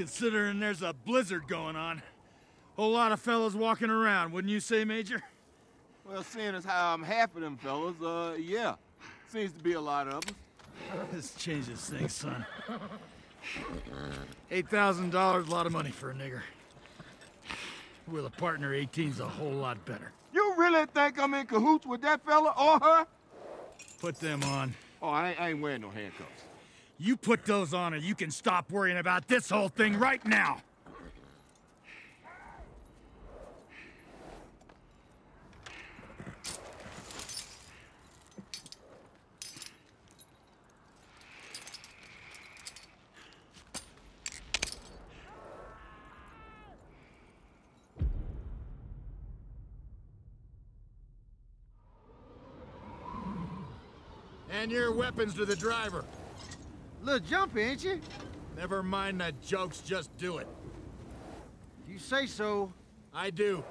considering there's a blizzard going on. Whole lot of fellas walking around, wouldn't you say, Major? Well, seeing as how I'm half of them fellas, uh, yeah. Seems to be a lot of us. This changes things, son. $8,000, a lot of money for a nigger. With a partner, 18's a whole lot better. You really think I'm in cahoots with that fella or her? Put them on. Oh, I ain't, I ain't wearing no handcuffs. You put those on or you can stop worrying about this whole thing right now. And your weapons to the driver. Little jumpy, ain't you? Never mind the jokes, just do it. You say so. I do.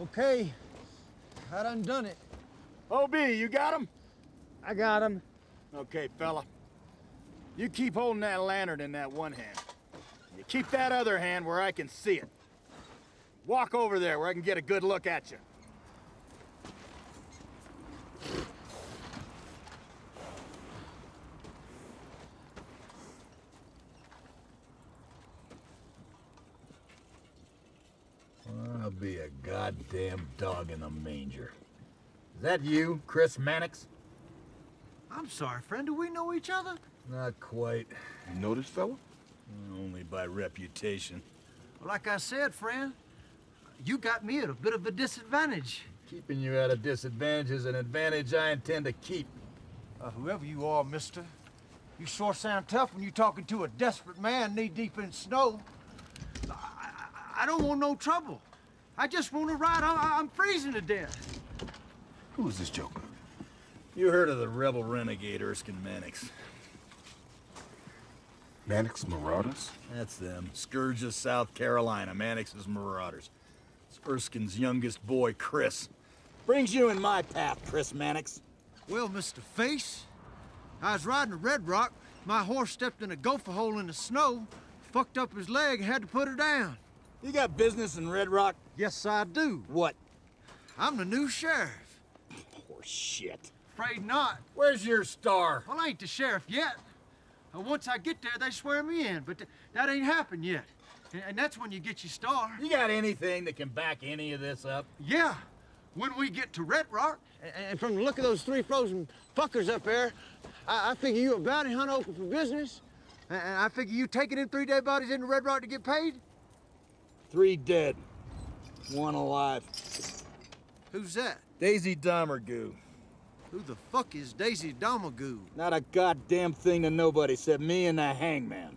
Okay. I done done it. OB, you got him? I got him. Okay, fella. You keep holding that lantern in that one hand. You keep that other hand where I can see it. Walk over there where I can get a good look at you. I'll be a goddamn dog in a manger. Is that you, Chris Mannix? I'm sorry, friend. Do we know each other? Not quite. You know this fella? Only by reputation. Like I said, friend, you got me at a bit of a disadvantage. Keeping you at a disadvantage is an advantage I intend to keep. Uh, whoever you are, mister, you sure sound tough when you're talking to a desperate man knee-deep in snow. I, I, I don't want no trouble. I just want to ride. I, I'm freezing to death. Who is this joker? You heard of the rebel renegade Erskine Mannix. Mannix Marauders? That's them. Scourge of South Carolina, Mannix's Marauders. It's Erskine's youngest boy, Chris. Brings you in my path, Chris Mannix. Well, Mr. Face, I was riding a Red Rock. My horse stepped in a gopher hole in the snow, fucked up his leg, and had to put her down. You got business in Red Rock? Yes, I do. What? I'm the new sheriff. Poor shit. Afraid not. Where's your star? Well, I ain't the sheriff yet. Uh, once I get there, they swear me in, but th that ain't happened yet. And, and that's when you get your star. You got anything that can back any of this up? Yeah, when we get to Red Rock. And, and from the look of those three frozen fuckers up there, I, I figure you a bounty hunter open for business. And, and I figure you taking them three dead bodies into Red Rock to get paid. Three dead. One alive. Who's that? Daisy Domergue. Who the fuck is Daisy Domergue? Not a goddamn thing to nobody except me and the hangman.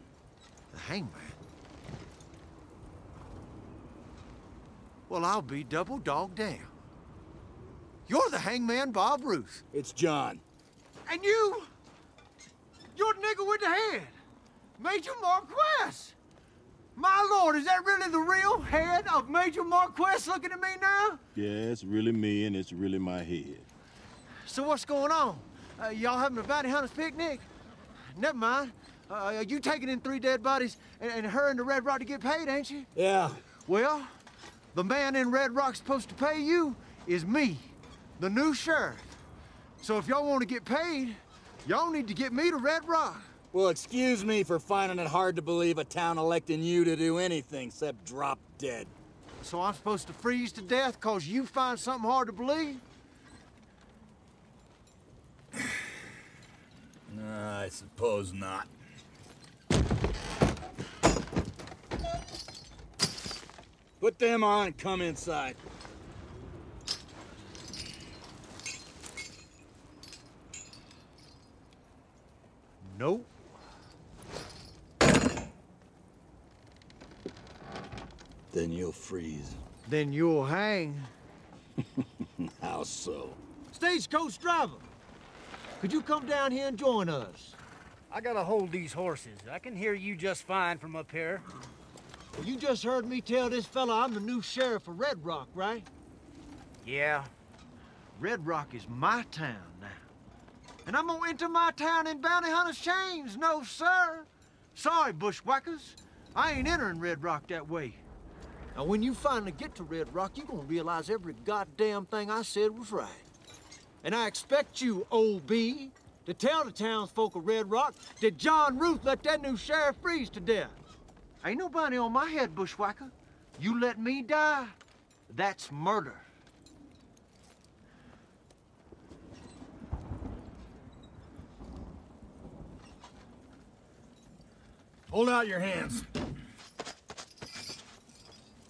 The hangman? Well, I'll be double dog damn. You're the hangman, Bob Ruth. It's John. And you? You're the nigga with the head. Major Marquis. My lord, is that really the real head of Major Marquis looking at me now? Yeah, it's really me and it's really my head. So what's going on? Uh, y'all having a bounty hunter's picnic? Never mind. Uh, you taking in three dead bodies and, and her and the Red Rock to get paid, ain't you? Yeah. Well, the man in Red Rock supposed to pay you is me, the new sheriff. So if y'all want to get paid, y'all need to get me to Red Rock. Well, excuse me for finding it hard to believe a town electing you to do anything except drop dead. So I'm supposed to freeze to death cause you find something hard to believe? no, I suppose not. Put them on and come inside. Nope. Then you'll freeze. Then you'll hang. How so? Stagecoach driver, could you come down here and join us? I gotta hold these horses. I can hear you just fine from up here. You just heard me tell this fella I'm the new sheriff of Red Rock, right? Yeah. Red Rock is my town now. And I'm gonna enter my town in bounty hunter's chains. No, sir. Sorry, bushwhackers. I ain't entering Red Rock that way. Now, when you finally get to Red Rock, you're gonna realize every goddamn thing I said was right. And I expect you, O.B., to tell the townsfolk of Red Rock that John Ruth let that new sheriff freeze to death. Ain't no bounty on my head, bushwhacker. You let me die, that's murder. Hold out your hands.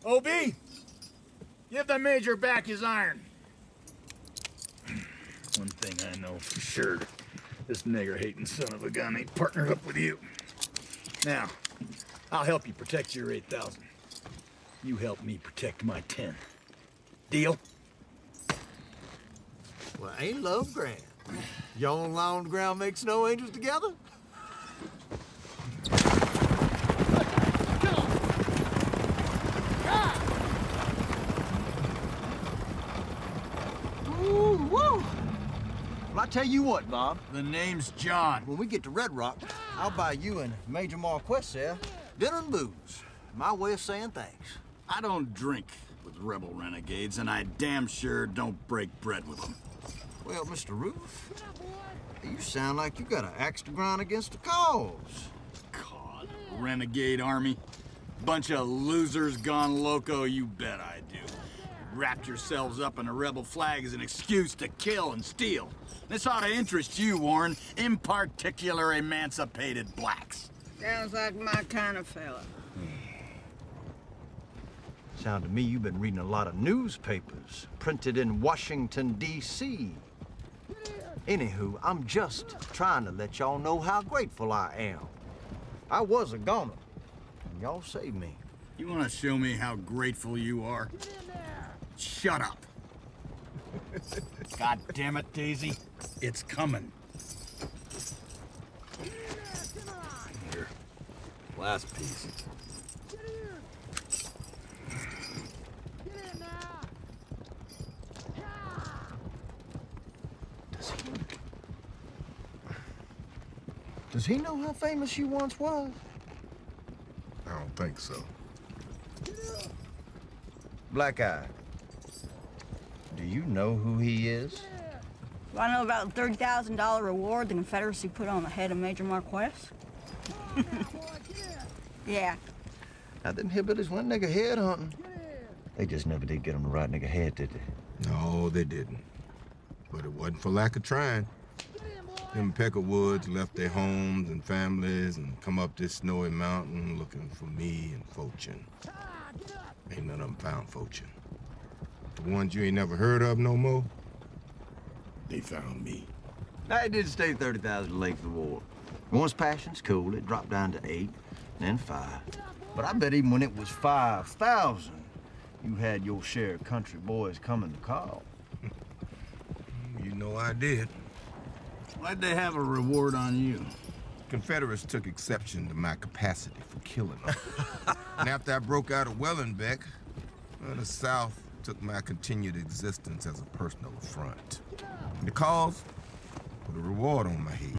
OB, give the major back his iron. One thing I know for sure, this nigger-hating son of a gun ain't partnered up with you. Now, I'll help you protect your 8,000. You help me protect my 10. Deal? Well, ain't love grand? Y'all on lounge ground makes no angels together? I tell you what, Bob. The name's John. When we get to Red Rock, I'll buy you and Major Marquis there dinner and booze. My way of saying thanks. I don't drink with rebel renegades, and I damn sure don't break bread with them. Well, Mr. Ruth, you sound like you got an axe to grind against the cause. God, renegade army. Bunch of losers gone loco, you bet. Wrapped yourselves up in a rebel flag as an excuse to kill and steal. This ought to interest you, Warren, in particular emancipated blacks. Sounds like my kind of fella. Sound to me you've been reading a lot of newspapers printed in Washington, D.C. Anywho, I'm just trying to let y'all know how grateful I am. I was a goner, and y'all saved me. You want to show me how grateful you are? Shut up. God damn it, Daisy. It's coming. Here. Last piece. Does he know how famous you once was? I don't think so. Black Eye. Do you know who he is? Do I know about the $30,000 reward the Confederacy put on the head of Major Marquis? yeah. Now, them hillbillies went nigga head hunting. They just never did get him the right nigga head, did they? No, they didn't. But it wasn't for lack of trying. Them Peckerwoods left their homes and families and come up this snowy mountain looking for me and Fortune. Ain't none of them found Fortune. The ones you ain't never heard of no more, they found me. I did stay 30,000 late for the war. Once passion's cool, it dropped down to eight, then five. But I bet even when it was 5,000, you had your share of country boys coming to call. You know I did. Why'd they have a reward on you? Confederates took exception to my capacity for killing them. and after I broke out of Wellenbeck, well, the South took my continued existence as a personal affront. The cause? Put a reward on my head.